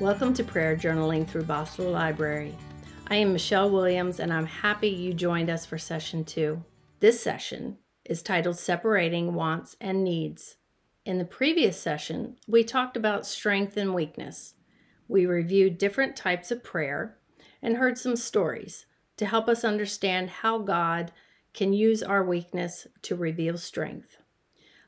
Welcome to Prayer Journaling through Bosler Library. I am Michelle Williams and I'm happy you joined us for session two. This session is titled Separating Wants and Needs. In the previous session, we talked about strength and weakness. We reviewed different types of prayer and heard some stories to help us understand how God can use our weakness to reveal strength.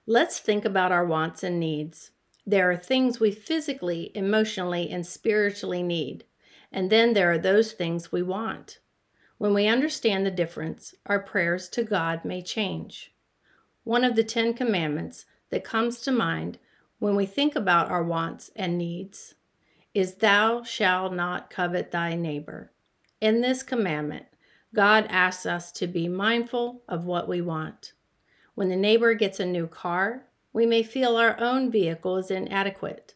Let's think about our wants and needs. There are things we physically, emotionally, and spiritually need, and then there are those things we want. When we understand the difference, our prayers to God may change. One of the Ten Commandments that comes to mind when we think about our wants and needs is Thou shalt not covet thy neighbor. In this commandment, God asks us to be mindful of what we want. When the neighbor gets a new car, we may feel our own vehicle is inadequate,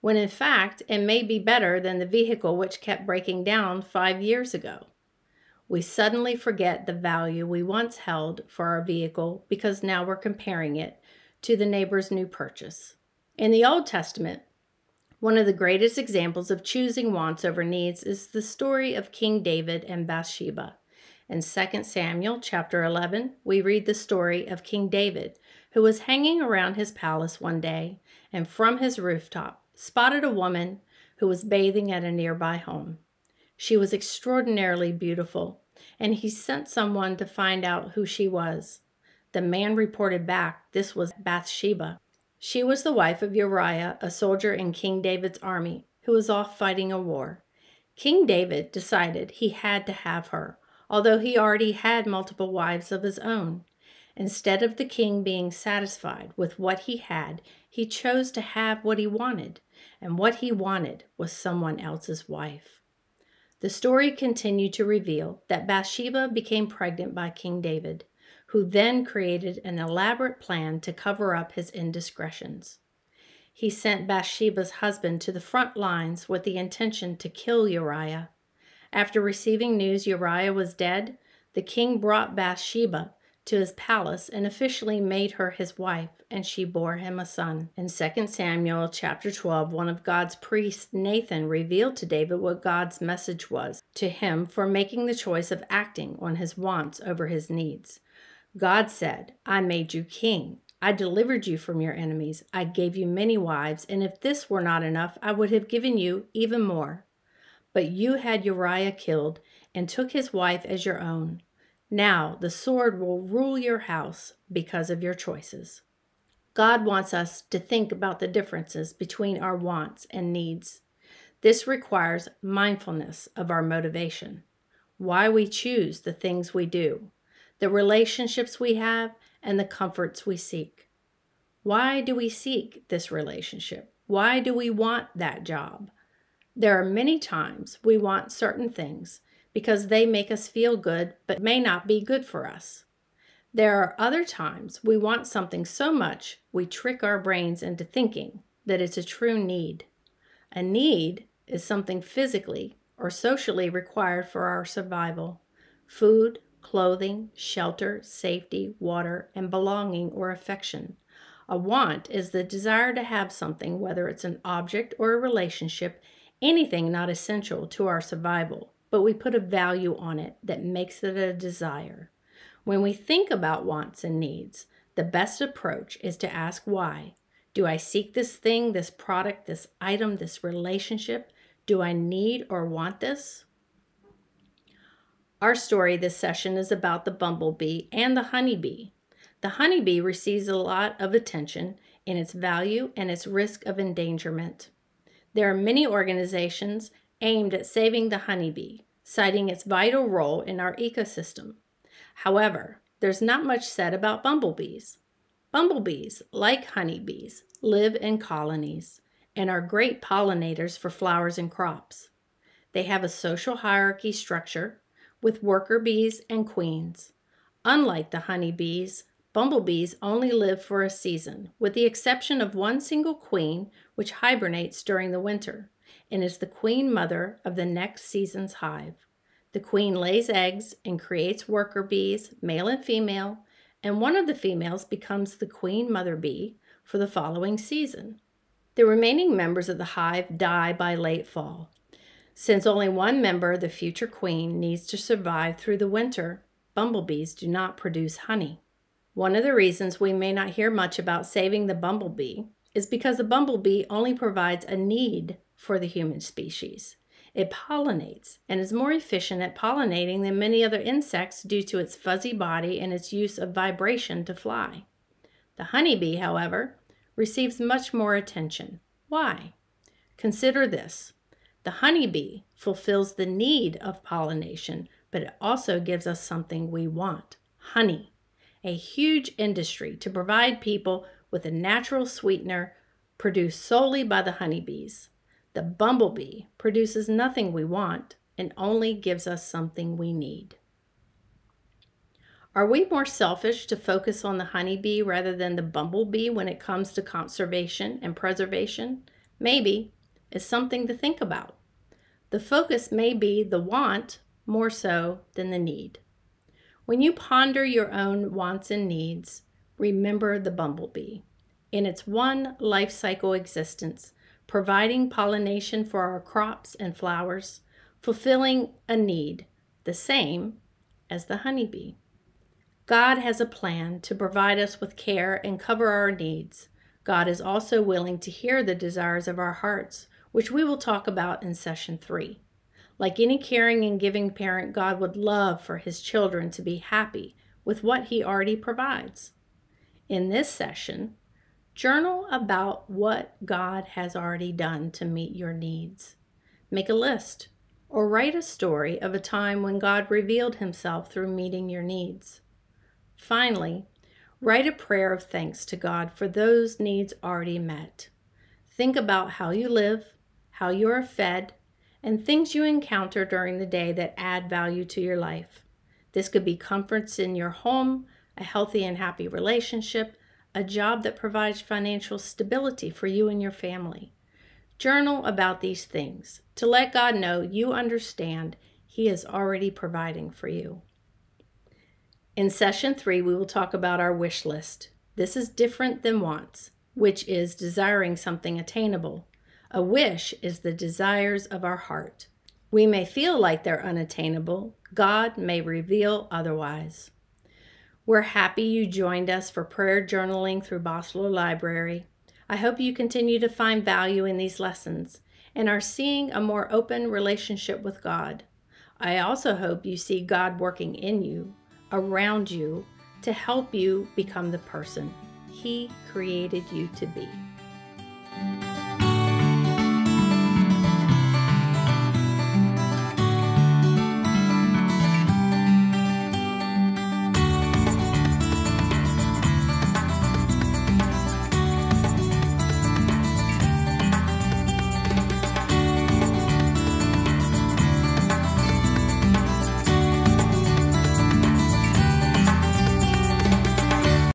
when in fact it may be better than the vehicle which kept breaking down five years ago. We suddenly forget the value we once held for our vehicle because now we're comparing it to the neighbor's new purchase. In the Old Testament, one of the greatest examples of choosing wants over needs is the story of King David and Bathsheba. In 2 Samuel chapter 11, we read the story of King David, who was hanging around his palace one day and from his rooftop spotted a woman who was bathing at a nearby home. She was extraordinarily beautiful, and he sent someone to find out who she was. The man reported back this was Bathsheba. She was the wife of Uriah, a soldier in King David's army, who was off fighting a war. King David decided he had to have her, although he already had multiple wives of his own. Instead of the king being satisfied with what he had, he chose to have what he wanted, and what he wanted was someone else's wife. The story continued to reveal that Bathsheba became pregnant by King David who then created an elaborate plan to cover up his indiscretions. He sent Bathsheba's husband to the front lines with the intention to kill Uriah. After receiving news Uriah was dead, the king brought Bathsheba to his palace and officially made her his wife, and she bore him a son. In 2 Samuel chapter 12, one of God's priests, Nathan, revealed to David what God's message was to him for making the choice of acting on his wants over his needs. God said, I made you king. I delivered you from your enemies. I gave you many wives, and if this were not enough, I would have given you even more. But you had Uriah killed and took his wife as your own. Now the sword will rule your house because of your choices. God wants us to think about the differences between our wants and needs. This requires mindfulness of our motivation, why we choose the things we do, the relationships we have, and the comforts we seek. Why do we seek this relationship? Why do we want that job? There are many times we want certain things because they make us feel good but may not be good for us. There are other times we want something so much we trick our brains into thinking that it's a true need. A need is something physically or socially required for our survival food, clothing, shelter, safety, water, and belonging or affection. A want is the desire to have something, whether it's an object or a relationship, anything not essential to our survival, but we put a value on it that makes it a desire. When we think about wants and needs, the best approach is to ask why. Do I seek this thing, this product, this item, this relationship? Do I need or want this? Our story this session is about the bumblebee and the honeybee. The honeybee receives a lot of attention in its value and its risk of endangerment. There are many organizations aimed at saving the honeybee, citing its vital role in our ecosystem. However, there's not much said about bumblebees. Bumblebees, like honeybees, live in colonies and are great pollinators for flowers and crops. They have a social hierarchy structure with worker bees and queens. Unlike the honeybees, bumblebees only live for a season, with the exception of one single queen which hibernates during the winter and is the queen mother of the next season's hive. The queen lays eggs and creates worker bees, male and female, and one of the females becomes the queen mother bee for the following season. The remaining members of the hive die by late fall. Since only one member, the future queen, needs to survive through the winter, bumblebees do not produce honey. One of the reasons we may not hear much about saving the bumblebee is because the bumblebee only provides a need for the human species. It pollinates and is more efficient at pollinating than many other insects due to its fuzzy body and its use of vibration to fly. The honeybee, however, receives much more attention. Why? Consider this. The honeybee fulfills the need of pollination, but it also gives us something we want honey, a huge industry to provide people with a natural sweetener produced solely by the honeybees. The bumblebee produces nothing we want and only gives us something we need. Are we more selfish to focus on the honeybee rather than the bumblebee when it comes to conservation and preservation? Maybe. It's something to think about. The focus may be the want more so than the need. When you ponder your own wants and needs, remember the bumblebee. In its one life cycle existence, providing pollination for our crops and flowers, fulfilling a need, the same as the honeybee. God has a plan to provide us with care and cover our needs. God is also willing to hear the desires of our hearts, which we will talk about in session three. Like any caring and giving parent, God would love for his children to be happy with what he already provides. In this session, Journal about what God has already done to meet your needs. Make a list or write a story of a time when God revealed himself through meeting your needs. Finally, write a prayer of thanks to God for those needs already met. Think about how you live, how you are fed, and things you encounter during the day that add value to your life. This could be comforts in your home, a healthy and happy relationship, a job that provides financial stability for you and your family. Journal about these things to let God know you understand He is already providing for you. In session three, we will talk about our wish list. This is different than wants, which is desiring something attainable. A wish is the desires of our heart. We may feel like they're unattainable, God may reveal otherwise. We're happy you joined us for prayer journaling through Bosler Library. I hope you continue to find value in these lessons and are seeing a more open relationship with God. I also hope you see God working in you, around you, to help you become the person He created you to be.